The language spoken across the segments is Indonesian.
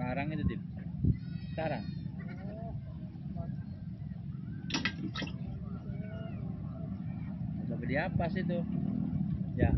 sekarang itu, tim sekarang seperti apa sih tuh? Ya.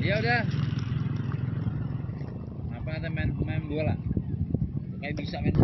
Ya udah. Apa kata main main bola? Kayak bisa main